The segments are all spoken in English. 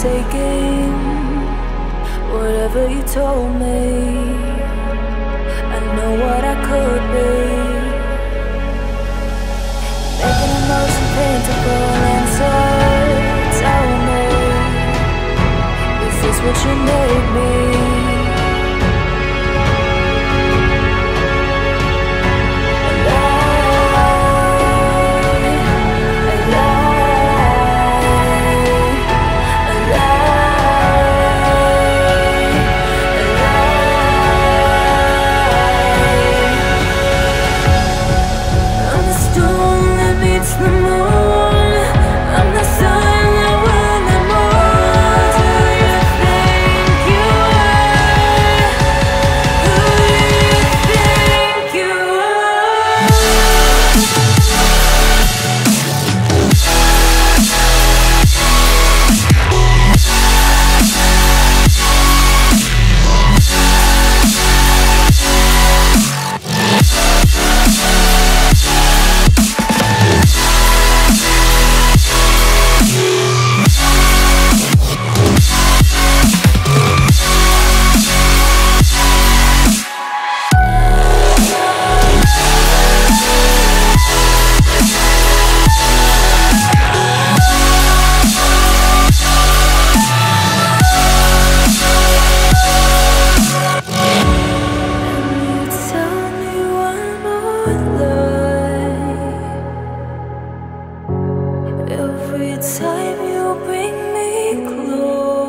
Taking whatever you told me. I know what I could be. Making emotion paintable answer. Tell me, is this what you made me? Every time you bring me close,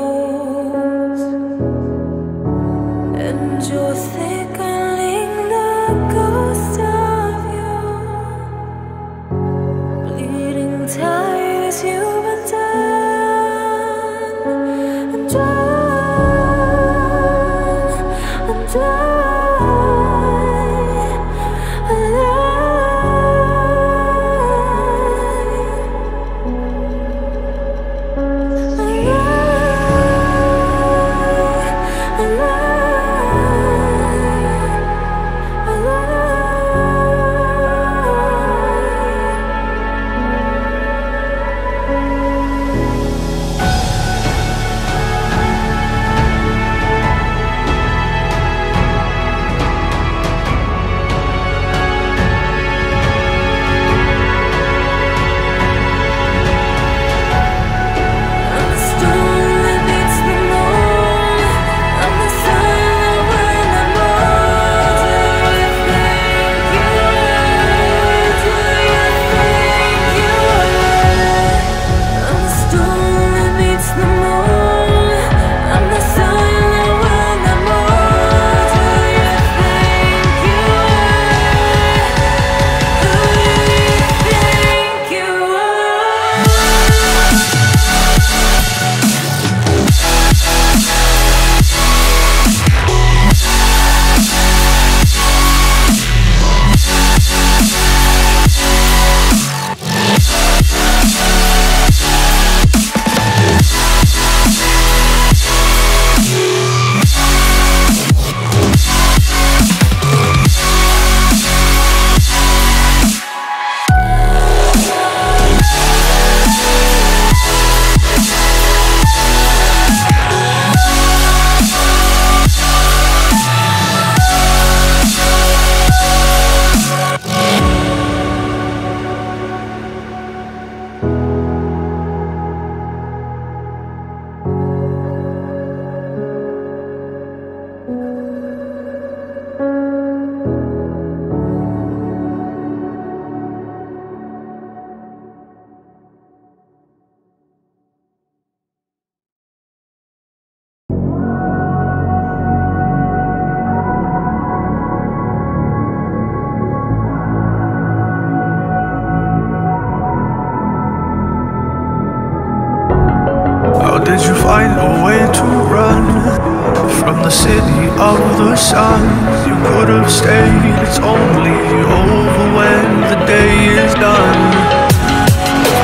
city of the sun? You could have stayed, it's only over when the day is done.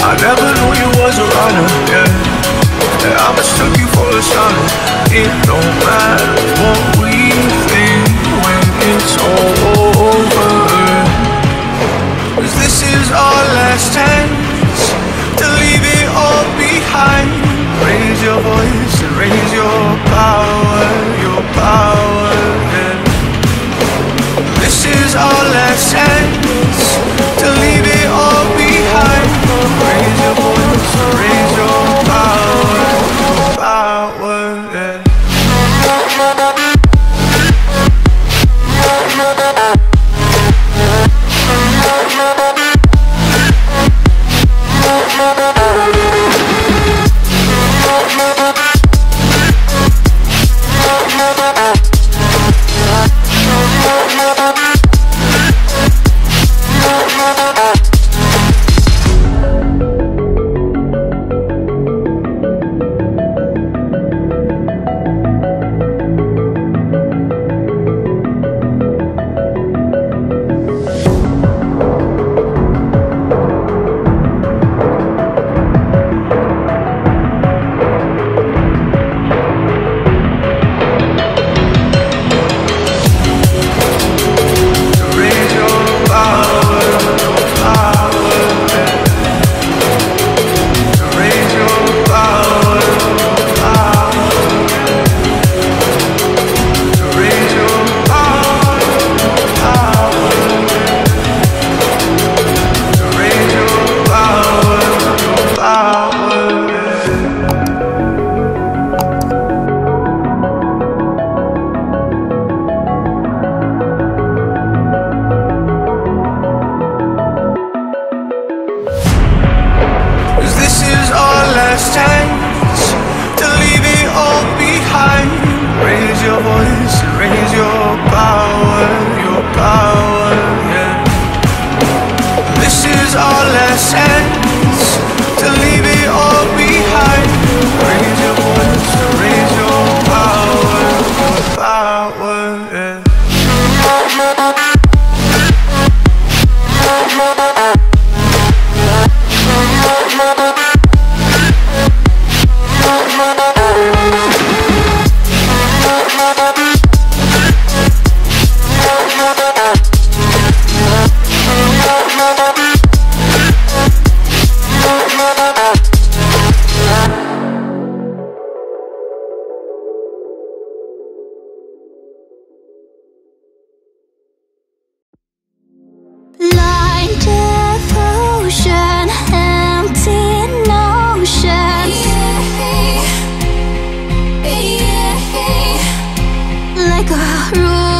I never knew you was a runner, yeah. yeah I mistook you for a son. It don't matter out 的如